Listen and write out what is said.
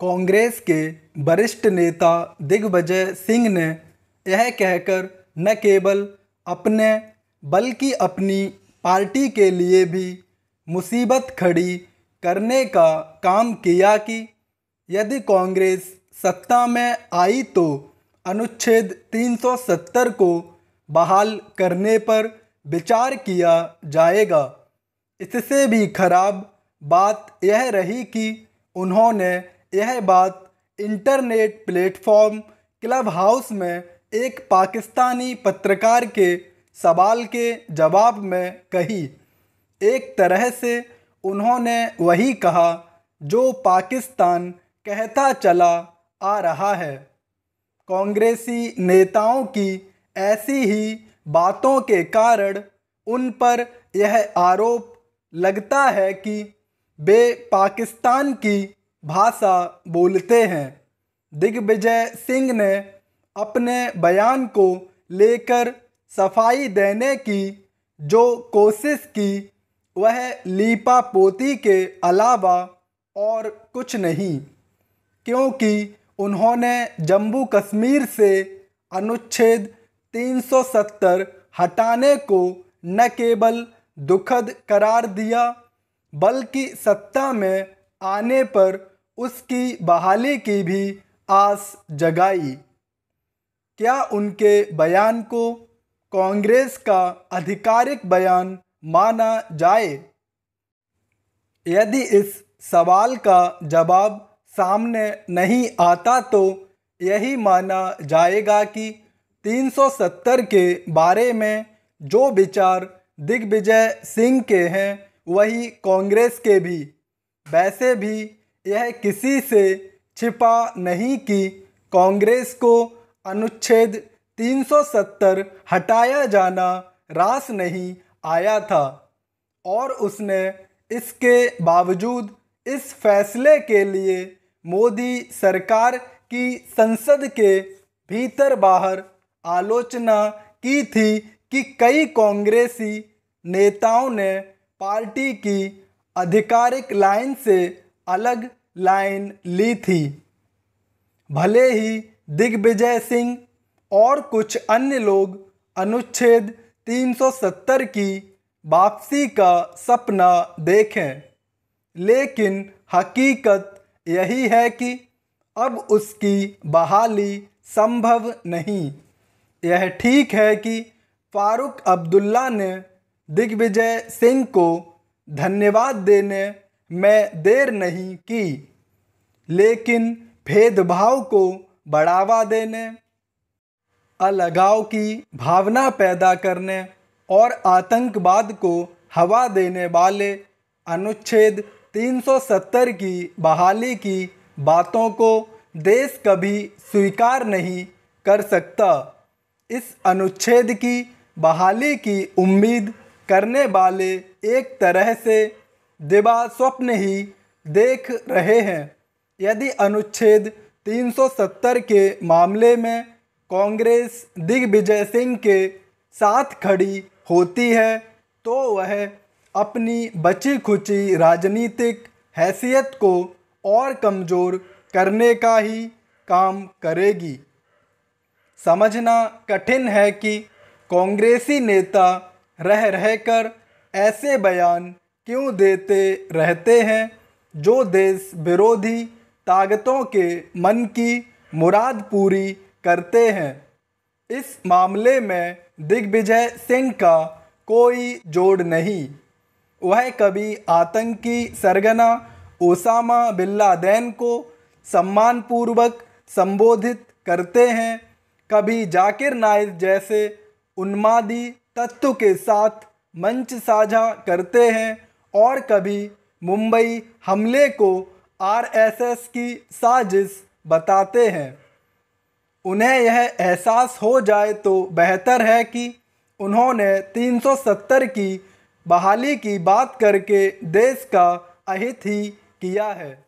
कांग्रेस के वरिष्ठ नेता दिग्विजय सिंह ने यह कहकर न केवल अपने, बल्कि अपनी पार्टी के लिए भी मुसीबत खड़ी करने का काम किया कि यदि कांग्रेस सत्ता में आई तो अनुच्छेद 370 को बहाल करने पर विचार किया जाएगा। इससे भी खराब बात यह रही कि उन्होंने यह बात इंटरनेट प्लेटफॉर्म क्लब हाउस में एक पाकिस्तानी पत्रकार के सवाल के जवाब में कही। एक तरह से उन्होंने वही कहा जो पाकिस्तान कहता चला आ रहा है। कांग्रेसी नेताओं की ऐसी ही बातों के कारण उन पर यह आरोप लगता है कि वे पाकिस्तान की भाषा बोलते हैं। दिग्विजय सिंह ने अपने बयान को लेकर सफ़ाई देने की जो कोशिश की, वह लीपा पोती के अलावा और कुछ नहीं, क्योंकि उन्होंने जम्मू कश्मीर से अनुच्छेद 370 हटाने को न केवल दुखद करार दिया, बल्कि सत्ता में आने पर उसकी बहाली की भी आस जगाई। क्या उनके बयान को कांग्रेस का आधिकारिक बयान माना जाए? यदि इस सवाल का जवाब सामने नहीं आता तो यही माना जाएगा कि 370 के बारे में जो विचार दिग्विजय सिंह के हैं, वही कांग्रेस के भी। वैसे भी यह किसी से छिपा नहीं कि कांग्रेस को अनुच्छेद 370 हटाया जाना रास नहीं आया था और उसने इसके बावजूद इस फैसले के लिए मोदी सरकार की संसद के भीतर बाहर आलोचना की थी कि कई कांग्रेसी नेताओं ने पार्टी की आधिकारिक लाइन से अलग लाइन ली थी। भले ही दिग्विजय सिंह और कुछ अन्य लोग अनुच्छेद 370 की वापसी का सपना देखें, लेकिन हकीकत यही है कि अब उसकी बहाली संभव नहीं। यह ठीक है कि फारूक अब्दुल्ला ने दिग्विजय सिंह को धन्यवाद देने में देर नहीं की, लेकिन भेदभाव को बढ़ावा देने, अलगाव की भावना पैदा करने और आतंकवाद को हवा देने वाले अनुच्छेद 370 की बहाली की बातों को देश कभी स्वीकार नहीं कर सकता। इस अनुच्छेद की बहाली की उम्मीद करने वाले एक तरह से दिवा स्वप्न ही देख रहे हैं। यदि अनुच्छेद 370 के मामले में कांग्रेस दिग्विजय सिंह के साथ खड़ी होती है तो वह अपनी बची खुची राजनीतिक हैसियत को और कमज़ोर करने का ही काम करेगी। समझना कठिन है कि कांग्रेसी नेता रह रहकर ऐसे बयान क्यों देते रहते हैं? जो देश विरोधी ताकतों के मन की मुराद पूरी करते हैं। इस मामले में दिग्विजय सिंह का कोई जोड़ नहीं। वह कभी आतंकी सरगना ओसामा बिन लादेन को सम्मानपूर्वक संबोधित करते हैं। कभी जाकिर नाइक जैसे उन्मादी तत्व के साथ मंच साझा करते हैं। और कभी मुंबई हमले को आरएसएस की साजिश बताते हैं। उन्हें यह एहसास हो जाए तो बेहतर है कि उन्होंने 370 की बहाली की बात करके देश का अहित ही किया है।